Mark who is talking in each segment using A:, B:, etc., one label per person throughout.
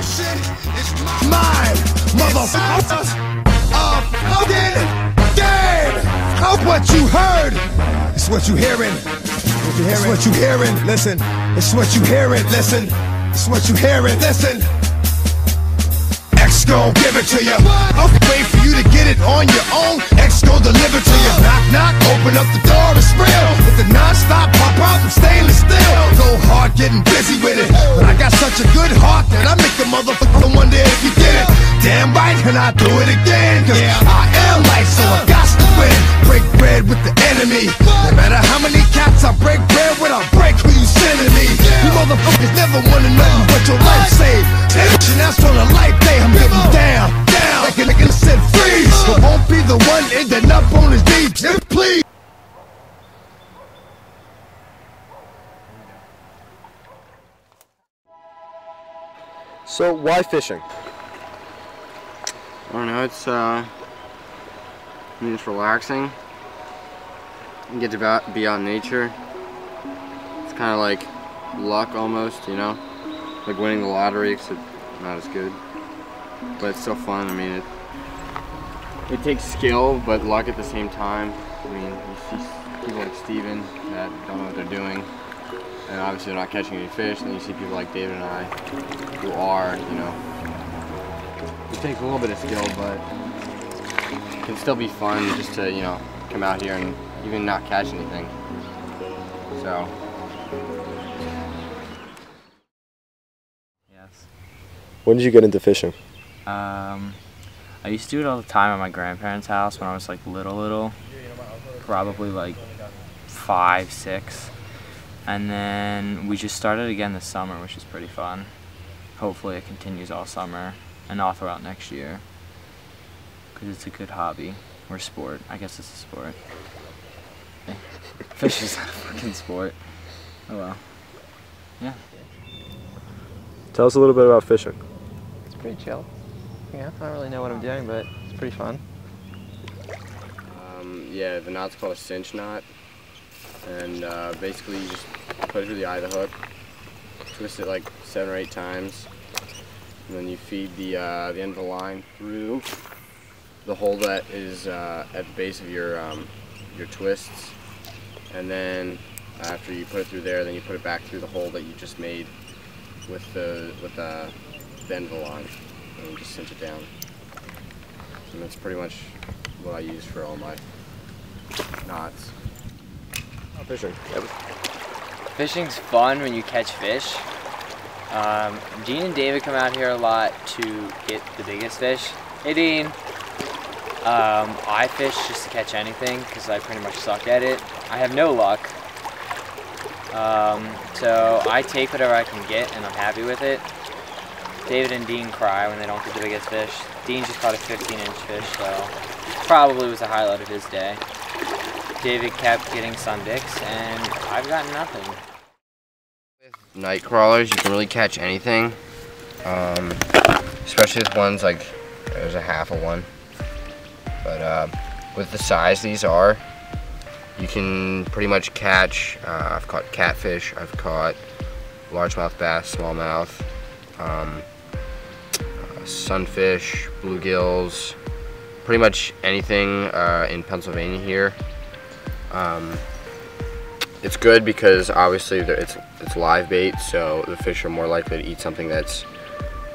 A: fishing is mine, motherfuckers. Uh, fucking game. Hope what you heard. It's what you hearing. What you hearing. It's what you hearing. Listen. It's what you hearing. Listen. It's what you hearing. Listen. X gon' give it to you. I'll wait for you to get it on your own. X gon' deliver to you. Knock, knock, open up the door, it's real. With the non-stop pop out and I do it again. Cause I am life, so I got to win. Break bread with the enemy. No matter how many cats I break bread with, I break who you sending me. You motherfuckers never wanna know what your life saved. And that's on a life day, I'm getting down, down. Like a nigga said freeze. But won't be the one ending up on his. Just please.
B: So why fishing?
C: I don't know, it's uh, I mean, it's relaxing. You get to be out in nature. It's kind of like luck almost, you know? Like winning the lottery, except not as good. But it's still fun. I mean, it, it takes skill, but luck at the same time. I mean, you see people like Steven that don't know what they're doing. And obviously they're not catching any fish. And then you see people like David and I who are, you know, it takes a little bit of skill, but it can still be fun just to, you know, come out here and even not catch anything. So,
D: Yes.
B: When did you get into fishing?
D: Um, I used to do it all the time at my grandparents' house when I was like little, little. Probably like five, six. And then we just started again this summer, which is pretty fun. Hopefully it continues all summer and all throughout next year. Because it's a good hobby or sport. I guess it's a sport. Fish is not a fucking sport. Oh well. Yeah.
B: Tell us a little bit about fishing.
E: It's pretty chill. Yeah, I don't really know what I'm doing, but it's pretty fun.
C: um, yeah, the knot's called a cinch knot. And uh, basically you just put it through the eye of the hook, twist it like seven or eight times, and then you feed the, uh, the end of the line through the hole that is uh, at the base of your, um, your twists. And then after you put it through there, then you put it back through the hole that you just made with the, with the, the end of the line. And you just cinch it down. And that's pretty much what I use for all my knots.
B: Fishing.
F: Fishing's fun when you catch fish. Um, Dean and David come out here a lot to get the biggest fish. Hey Dean. Um, I fish just to catch anything because I pretty much suck at it. I have no luck. Um, so I take whatever I can get and I'm happy with it. David and Dean cry when they don't get the biggest fish. Dean just caught a 15 inch fish, so probably was the highlight of his day. David kept getting sun dicks and I've got nothing.
C: Night crawlers, you can really catch anything. Um, especially with ones like, there's a half of one. But uh, with the size these are, you can pretty much catch, uh, I've caught catfish, I've caught largemouth bass, smallmouth, um, uh, sunfish, bluegills, pretty much anything uh, in Pennsylvania here. Um, it's good because obviously it's it's live bait, so the fish are more likely to eat something that's,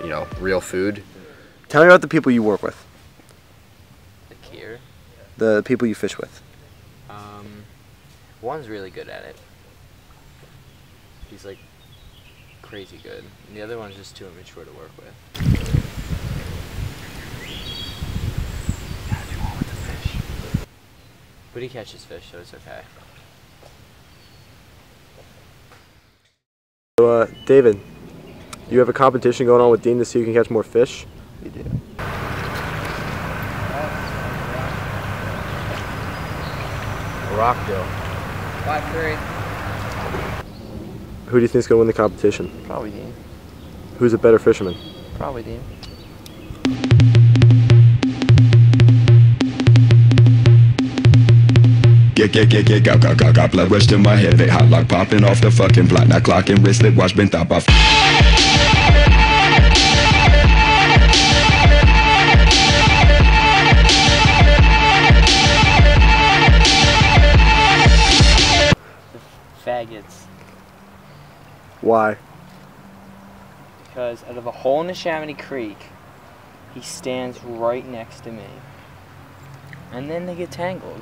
C: you know, real food.
B: Tell me about the people you work with.
F: The Kier.
B: The people you fish with.
F: Um, one's really good at it. He's like crazy good. And the other one's just too immature to work with. But he catches fish, so it's okay.
B: So, uh, David, you have a competition going on with Dean to see who can catch more fish.
E: We do.
B: Rockville.
E: Five three.
B: Who do you think's gonna win the competition?
E: Probably Dean.
B: Who's a better fisherman?
E: Probably Dean.
G: kick, kick, kick, kick, out, cock, blood rush to my head. They hot lock popping off the fucking block. Now clocking wristlet, watch bent up off.
F: Faggots.
B: Why?
F: Because out of a hole in the Chamonix Creek, he stands right next to me. And then they get tangled.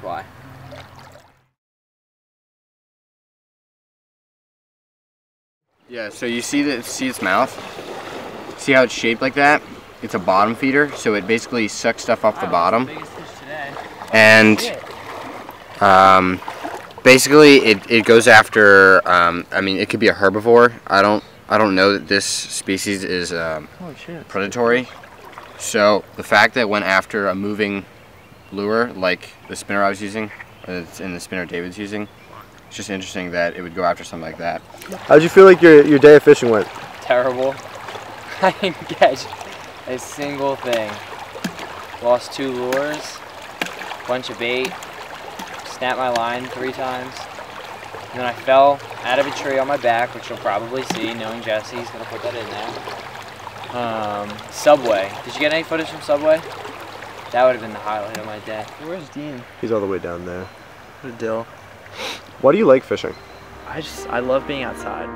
F: That's why.
C: Yeah, so you see the see its mouth? See how it's shaped like that? It's a bottom feeder, so it basically sucks stuff off the bottom. And um, basically it, it goes after um, I mean it could be a herbivore. I don't I don't know that this species is um, predatory. So the fact that it went after a moving lure like the spinner I was using, or it's in the spinner David's using, it's just interesting that it would go after something like that.
B: How'd you feel like your your day of fishing went?
F: Terrible. I didn't catch a single thing. Lost two lures, bunch of bait, snapped my line three times. And then I fell out of a tree on my back, which you'll probably see, knowing Jesse's gonna put that in there. Um, Subway. Did you get any footage from Subway? That would have been the highlight of my day.
E: Where's Dean?
B: He's all the way down there.
E: What a dill.
B: Why do you like fishing?
E: I just I love being outside.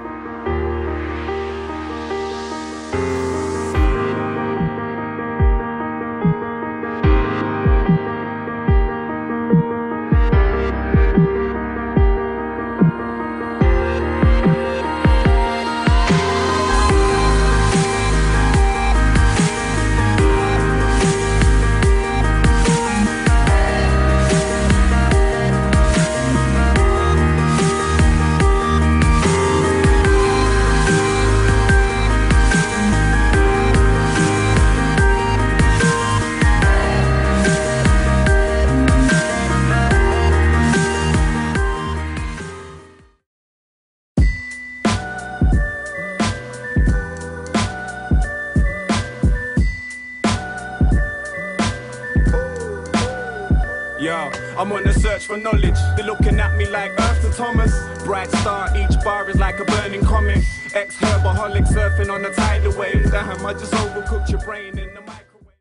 H: Yo, I'm on the search for knowledge. They're looking at me like Earth Thomas. Bright star, each bar is like a burning comet. Ex herbaholic surfing on a tidal wave. Damn, I just overcooked your brain.